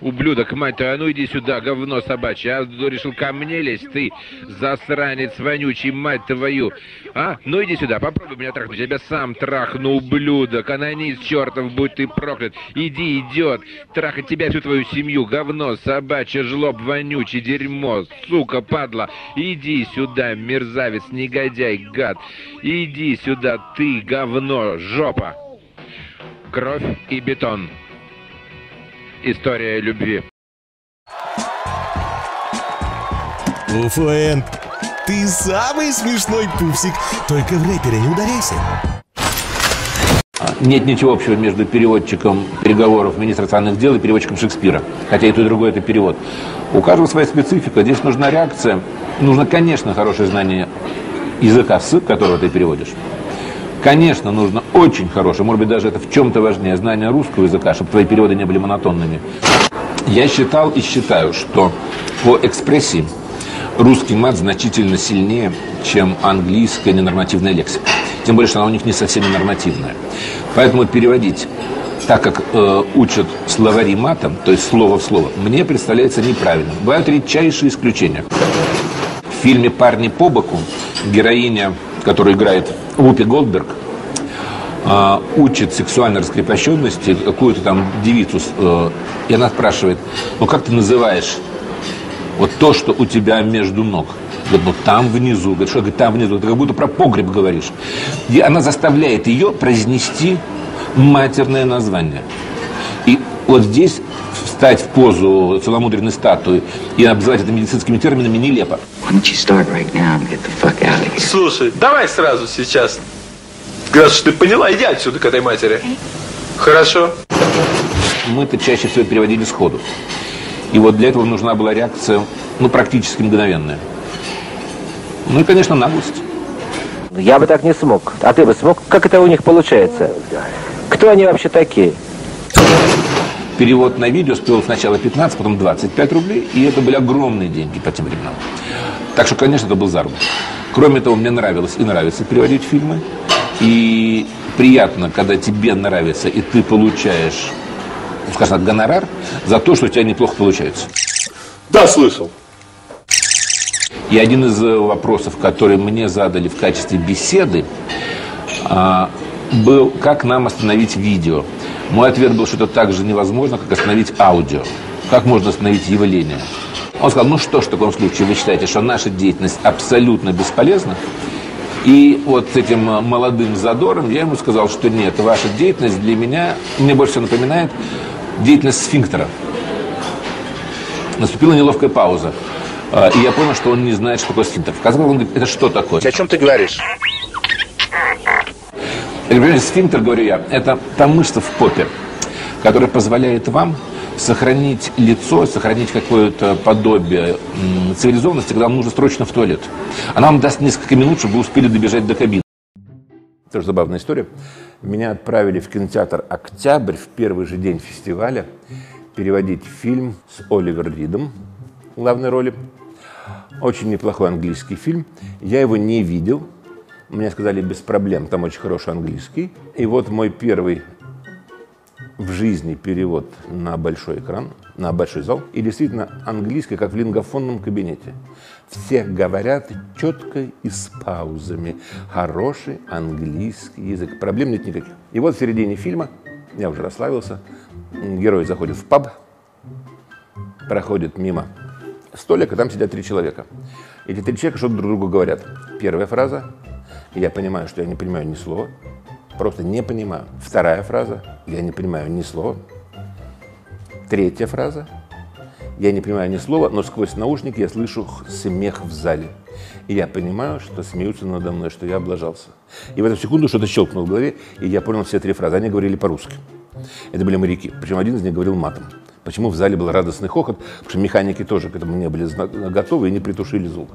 Ублюдок, мать твою, а ну иди сюда, говно собачье. А решил ко мне лезть, ты, засранец вонючий, мать твою. А, ну иди сюда, попробуй меня трахнуть. Я тебя сам трахну, ублюдок. Анонист чертов, будь ты проклят. Иди, идет. Трахать тебя, всю твою семью. Говно собачье, жлоб вонючий, дерьмо. Сука, падла. Иди сюда, мерзавец, негодяй, гад. Иди сюда, ты, говно, жопа. Кровь и бетон. История любви. Уфуэн, ты самый смешной пупсик. Только в рэпере не ударяйся. Нет ничего общего между переводчиком переговоров министра национальных дел и переводчиком Шекспира. Хотя и то, и другое это перевод. У каждого своя специфика. Здесь нужна реакция. Нужно, конечно, хорошее знание языка, с которого ты переводишь. Конечно, нужно очень хорошее, может быть, даже это в чем-то важнее, знание русского языка, чтобы твои переводы не были монотонными. Я считал и считаю, что по экспрессии русский мат значительно сильнее, чем английская ненормативная лексика. Тем более, что она у них не совсем ненормативная. Поэтому переводить так как э, учат словари матом, то есть слово в слово, мне представляется неправильным. Бывают редчайшие исключения. В фильме «Парни по боку» героиня, которая играет Вупи Голдберг, э, учит сексуальной раскрепощенности какую-то там девицу, э, и она спрашивает, ну как ты называешь вот то, что у тебя между ног? Говорит, ну там внизу. Говорит, что говорит, там внизу? Ты как будто про погреб говоришь. И она заставляет ее произнести матерное название. И вот здесь встать в позу целомудренной статуи и обзывать это медицинскими терминами нелепо. Слушай, давай сразу сейчас. Раз ты поняла, иди отсюда к этой матери. Хорошо? Мы-то чаще всего переводили сходу. И вот для этого нужна была реакция, ну, практически мгновенная. Ну и, конечно, наглость. Я бы так не смог. А ты бы смог? Как это у них получается? Кто они вообще такие? Перевод на видео стоил сначала 15, потом 25 рублей, и это были огромные деньги по тем временам. Так что, конечно, это был заработок. Кроме того, мне нравилось и нравится переводить фильмы. И приятно, когда тебе нравится, и ты получаешь, ну, скажем так, гонорар за то, что у тебя неплохо получается. Да, слышал. И один из э, вопросов, который мне задали в качестве беседы, а, был, как нам остановить видео. Мой ответ был, что это так же невозможно, как остановить аудио. Как можно остановить явление? Он сказал, ну что ж в таком случае вы считаете, что наша деятельность абсолютно бесполезна? И вот с этим э, молодым задором я ему сказал, что нет, ваша деятельность для меня, мне больше всего напоминает деятельность сфинктера. Наступила неловкая пауза. А, И я понял, что он не знает, что такое сфинктер. В конце он говорит, это что такое? О чем ты говоришь? Говорю, Сфинктер, говорю я, это та мышца в попе, которая позволяет вам сохранить лицо, сохранить какое-то подобие цивилизованности, когда вам нужно срочно в туалет. Она вам даст несколько минут, чтобы вы успели добежать до кабины. Тоже забавная история. Меня отправили в кинотеатр «Октябрь» в первый же день фестиваля переводить фильм с Оливер Ридом в главной роли. Очень неплохой английский фильм. Я его не видел. Мне сказали, без проблем, там очень хороший английский. И вот мой первый в жизни перевод на большой экран, на большой зал. И действительно английский, как в лингофонном кабинете. Все говорят четко и с паузами. Хороший английский язык. Проблем нет никаких. И вот в середине фильма, я уже расслабился, герой заходит в паб, проходит мимо столика, там сидят три человека. Эти три человека что-то друг другу говорят. Первая фраза, я понимаю, что я не понимаю ни слова, просто не понимаю. Вторая фраза, я не понимаю ни слова. Третья фраза, я не понимаю ни слова, но сквозь наушники я слышу смех в зале. И я понимаю, что смеются надо мной, что я облажался. И в эту секунду что-то щелкнуло в голове, и я понял все три фразы. Они говорили по-русски. Это были моряки. Причем один из них говорил матом. Почему в зале был радостный хохот? Потому что механики тоже к этому не были готовы и не притушили звук.